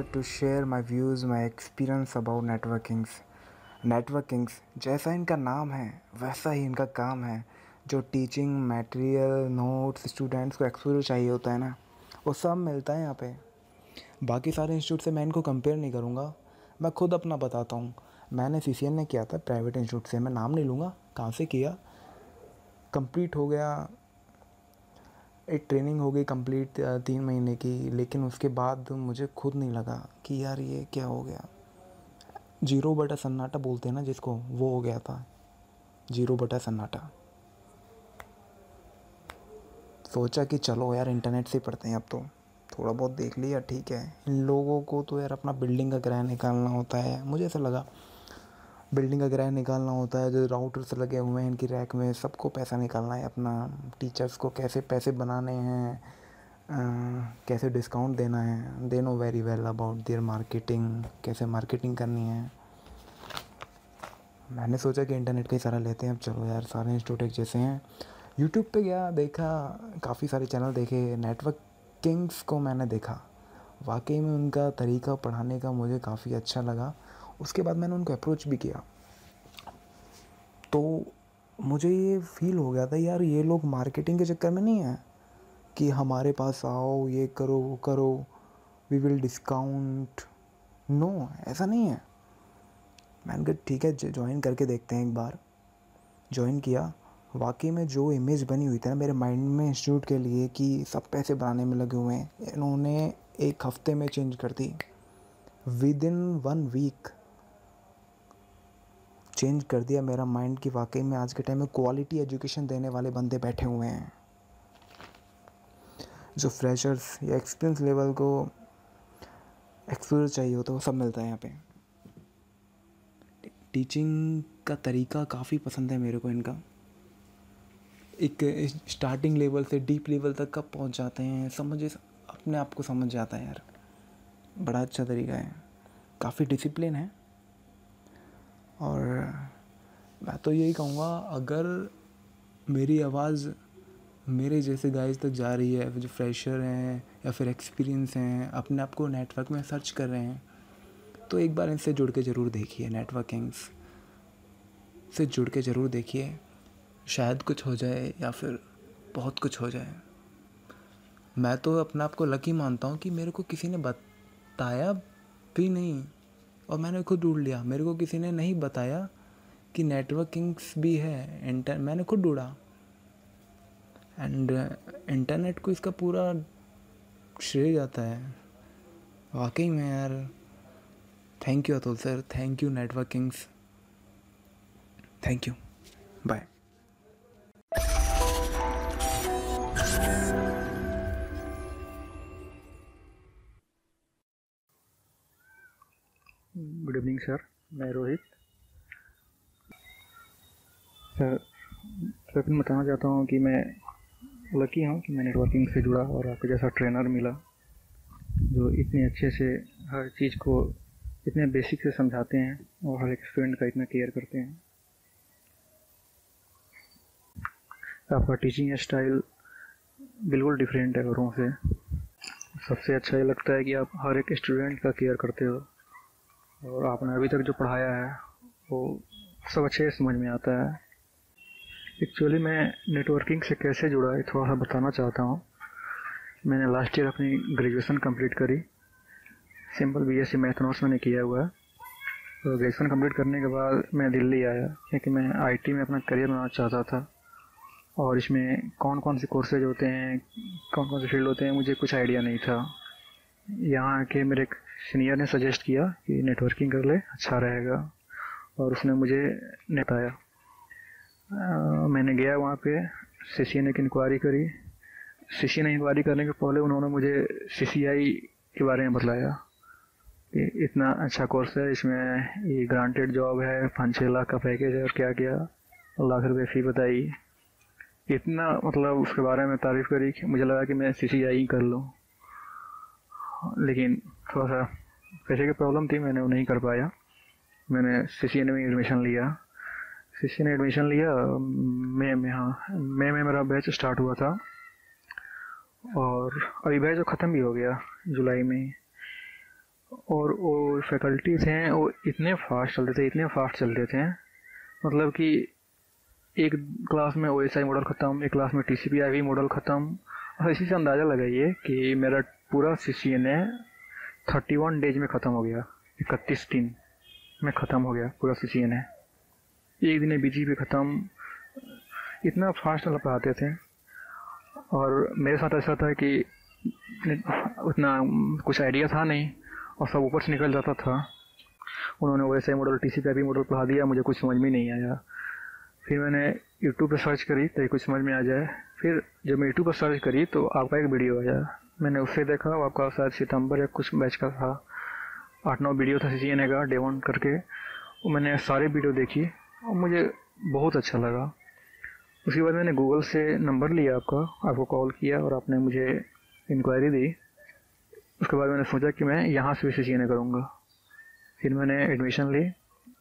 here to share my views, my experience about networkings. Networkings जैसा इनका नाम है वैसा ही इनका काम है। जो टीचिंग मटेरियल नोट्स स्टूडेंट्स को एक्सपोजर चाहिए होता है ना वो सब मिलता है यहाँ पे। बाकी सारे इंस्टीट्यूट से मैं इनको कंपेयर नहीं करूँगा। मैं खुद अपना बताता हूँ। मैंने सी सी एन ने किया था प्राइवेट इंस्टीट्यूट से। मैं नाम नहीं लूँगा। कहाँ से किया? कंप्लीट हो गया। एक ट्रेनिंग हो गई कंप्लीट तीन महीने की, लेकिन उसके बाद मुझे खुद नहीं लगा कि यार ये क्या हो गया। ज़ीरो बटा सन्नाटा बोलते हैं ना जिसको, वो हो गया था। ज़ीरो बटा सन्नाटा सोचा कि चलो यार इंटरनेट से पढ़ते हैं अब तो। थोड़ा बहुत देख लिया, ठीक है। इन लोगों को तो यार अपना बिल्डिंग का किराया निकालना होता है। मुझे ऐसा लगा बिल्डिंग का किराया निकालना होता है, जो राउटर्स लगे हुए हैं इनकी रैक में, सबको पैसा निकालना है अपना। टीचर्स को कैसे पैसे बनाने हैं कैसे डिस्काउंट देना है। They know very well about their marketing कैसे मार्केटिंग करनी है। मैंने सोचा कि इंटरनेट का ही सारा लेते हैं, अब चलो यार, सारे इंस्टीट्यूट एक जैसे हैं। यूट्यूब पे गया, देखा, काफ़ी सारे चैनल देखे नेटवर्क किंग्स को मैंने देखा। वाकई में उनका तरीका पढ़ाने का मुझे काफ़ी अच्छा लगा। उसके बाद मैंने उनको अप्रोच भी किया। तो मुझे ये फील हो गया था, यार, ये लोग मार्केटिंग के चक्कर में नहीं है कि हमारे पास आओ, ये करो, वो करो वी विल डिस्काउंट नो ऐसा नहीं है। मैंने कहा, ठीक है ज्वाइन करके देखते हैं एक बार। ज्वाइन किया। वाकई में जो इमेज बनी हुई थी ना मेरे माइंड में इंस्टीट्यूट के लिए कि सब पैसे बनाने में लगे हुए हैं, इन्होंने एक हफ़्ते में चेंज कर दी। Within one week change कर दिया मेरा माइंड कि वाकई में आज के टाइम में क्वालिटी एजुकेशन देने वाले बंदे बैठे हुए हैं। जो फ्रेशर्स या एक्सपीरियंस लेवल को एक्सपीरियंस चाहिए है वो सब मिलता है यहाँ पे। टीचिंग का तरीका काफ़ी पसंद है मेरे को इनका। एक स्टार्टिंग लेवल से डीप लेवल तक कब पहुँच जाते हैं, समझ अपने आप को समझ जाता है यार। बड़ा अच्छा तरीका है। काफ़ी डिसिप्लिन है। और मैं तो यही कहूँगा, अगर मेरी आवाज़ मेरे जैसे गाइज़ तक जा रही है, जो फ्रेशर हैं या फिर एक्सपीरियंस हैं, अपने आप को नेटवर्क में सर्च कर रहे हैं तो एक बार इनसे जुड़ के ज़रूर देखिए नेटवर्किंग्स से जुड़ के ज़रूर देखिए, शायद कुछ हो जाए या फिर बहुत कुछ हो जाए। मैं तो अपने आप को लकी मानता हूँ कि मेरे को किसी ने बताया भी नहीं और मैंने खुद ढूंढ लिया। मेरे को किसी ने नहीं बताया कि नेटवर्किंग्स भी है इंटर मैंने खुद ढूंढा। एंड इंटरनेट को इसका पूरा श्रेय जाता है। वाकई में यार thank you Atul sir thank you networkings thank you bye good evening sir मैं रोहित। सर सर मैं बताना चाहता हूँ कि मैं लकी हूँ कि मैं नेटवर्किंग से जुड़ा और आपके जैसा ट्रेनर मिला, जो इतने अच्छे से हर चीज़ को इतने बेसिक से समझाते हैं और हर एक स्टूडेंट का इतना केयर करते हैं। आपका टीचिंग स्टाइल बिल्कुल डिफरेंट है औरों से। सबसे अच्छा ये लगता है कि आप हर एक स्टूडेंट का केयर करते हो और आपने अभी तक जो पढ़ाया है, वो सब अच्छे समझ में आता है। एक्चुअली मैं नेटवर्किंग से कैसे जुड़ा है थोड़ा सा बताना चाहता हूँ। मैंने लास्ट ईयर अपनी ग्रेजुएशन कंप्लीट करी। सिंपल बी एस सी मैथनॉट्स मैंने किया हुआ है। तो ग्रेजुएशन कंप्लीट करने के बाद मैं दिल्ली आया, क्योंकि मैं आईटी में अपना करियर बनाना चाहता था। और इसमें कौन कौन से कोर्सेज होते हैं कौन कौन से फ़ील्ड होते हैं, मुझे कुछ आइडिया नहीं था। यहाँ के मेरे एक सीनियर ने सजेस्ट किया कि नेटवर्किंग कर ले अच्छा रहेगा। और उसने मुझे बताया। मैंने गया वहाँ पे। सी ने एक इंक्वायरी करी। सी ने इंक्वायरी करने के पहले उन्होंने मुझे सीसीआई के बारे में बताया कि इतना अच्छा कोर्स है, इसमें ये ग्रांटेड जॉब है, पाँच छः लाख का पैकेज है और क्या क्या लाख रुपये फ़ी बताई। इतना मतलब उसके बारे में तारीफ़ करी कि मुझे लगा कि मैं सीसीआई ही कर लूँ। लेकिन थोड़ा सा पैसे की प्रॉब्लम थी, मैंने वो नहीं कर पाया। मैंने सी सी एन में एडमिशन लिया। सी ने एडमिशन लिया मई में हाँ मई में, मेरा बैच स्टार्ट हुआ था। और अभी बैच ख़त्म भी हो गया, जुलाई में। और वो फैकल्टीज हैं, वो इतने फास्ट चलते थे, इतने फास्ट चलते थे। मतलब कि एक क्लास में ओ एस आई मॉडल ख़त्म, एक क्लास में टी सी पी मॉडल ख़त्म। और इसी से अंदाज़ा लगाइए कि मेरा पूरा C C N A thirty one days में ख़त्म हो गया, इकतीस दिन में ख़त्म हो गया पूरा सी सी एन ए एक दिन बी जी पी ख़त्म। इतना फास्ट पढ़ाते थे। और मेरे साथ ऐसा था कि उतना कुछ आइडिया था नहीं और सब ऊपर से निकल जाता था। उन्होंने वैसे model T C P model पढ़ा दिया, मुझे कुछ समझ में नहीं आया। फिर मैंने यूट्यूब पर सर्च करी, ताकि कुछ समझ में आ जाए। फिर जब मैं यूट्यूब पर सर्च करी तो आपका एक वीडियो आया। मैंने उससे देखा आपका शायद सितंबर या कुछ बैच का था। आठ नौ वीडियो था सी सी एन ए का डे वन करके। वो मैंने सारे वीडियो देखी। और मुझे बहुत अच्छा लगा। उसके बाद मैंने गूगल से नंबर लिया आपका, आपको कॉल किया और आपने मुझे इंक्वायरी दी। उसके बाद मैंने सोचा कि मैं यहाँ से भी सी करूँगा। फिर मैंने एडमिशन ली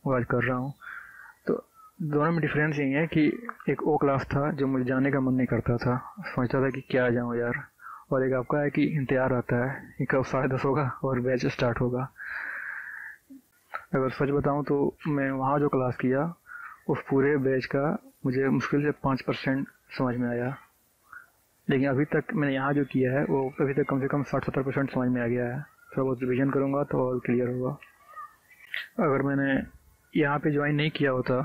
और आज कर रहा हूँ। तो दोनों में डिफरेंस यही है कि एक ओ क्लास था जो मुझे जाने का मन नहीं करता था। सोचता था कि क्या जाऊँ यार। और एक आपका है कि इंतज़ार आता है कि कब साढ़े दस होगा और बैच स्टार्ट होगा। अगर सच बताऊँ तो मैं वहाँ जो क्लास किया उस पूरे बैच का मुझे मुश्किल से पाँच परसेंट समझ में आया। लेकिन अभी तक मैंने यहाँ जो किया है, वो अभी तक कम से कम साठ, सत्तर परसेंट समझ में आ गया है। थोड़ा बहुत रिविजन करूँगा तो और क्लियर होगा। अगर मैंने यहाँ पे ज्वाइन नहीं किया होता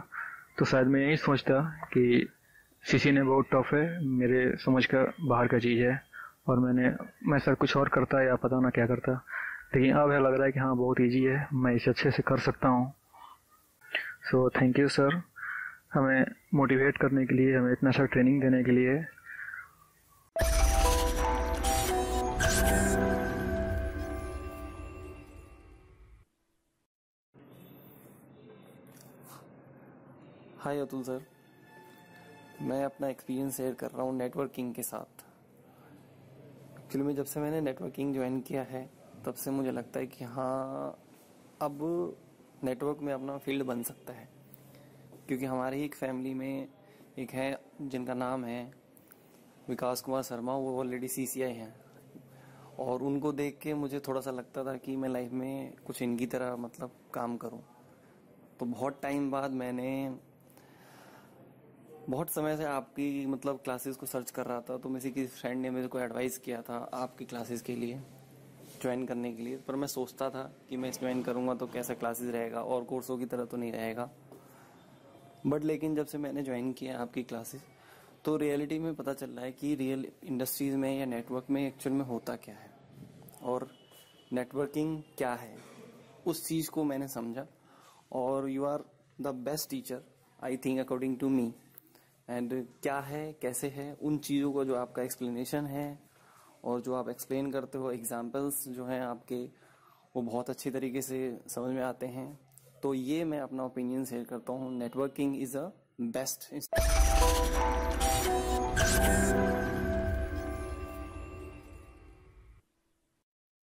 तो शायद मैं यही सोचता कि सी ने बहुत टफ है, मेरे समझ का बाहर का चीज़ है और मैंने, मैं सर कुछ और करता या पता ना क्या करता। लेकिन अब है लग रहा है कि हाँ बहुत ईजी है, मैं इसे अच्छे से कर सकता हूँ। सो थैंक यू सर हमें मोटिवेट करने के लिए, हमें इतना सा ट्रेनिंग देने के लिए। हाय अतुल सर मैं अपना एक्सपीरियंस शेयर कर रहा हूँ नेटवर्किंग के साथ। एक्चुअली में जब से मैंने नेटवर्किंग ज्वाइन किया है, तब से मुझे लगता है कि हाँ अब नेटवर्क में अपना फ़ील्ड बन सकता है। क्योंकि हमारी एक फैमिली में एक है, जिनका नाम है विकास कुमार शर्मा, वो ऑलरेडी सी सी आई हैं। और उनको देख के मुझे थोड़ा सा लगता था कि मैं लाइफ में कुछ इनकी तरह मतलब काम करूँ। तो बहुत टाइम बाद मैंने, बहुत समय से आपकी मतलब क्लासेस को सर्च कर रहा था तो मेरी किसी फ्रेंड ने मेरे को एडवाइस किया था आपकी क्लासेस के लिए ज्वाइन करने के लिए। पर मैं सोचता था कि मैं ज्वाइन करूँगा तो कैसा क्लासेस रहेगा, और कोर्सों की तरह तो नहीं रहेगा। बट लेकिन जब से मैंने ज्वाइन किया आपकी क्लासेस तो रियलिटी में पता चल रहा है कि रियल इंडस्ट्रीज़ में या नेटवर्क में एक्चुअल में होता क्या है? और नेटवर्किंग क्या है? उस चीज़ को मैंने समझा। और you are the best teacher I think according to me and क्या है? कैसे है? उन चीज़ों का जो आपका एक्सप्लेनेशन है और जो आप एक्सप्लेन करते हो एग्जाम्पल्स जो हैं आपके, वो बहुत अच्छी तरीके से समझ में आते हैं। तो ये मैं अपना ओपिनियन शेयर करता हूँ. Networking is a best